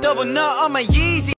Double nut on my Yeezy.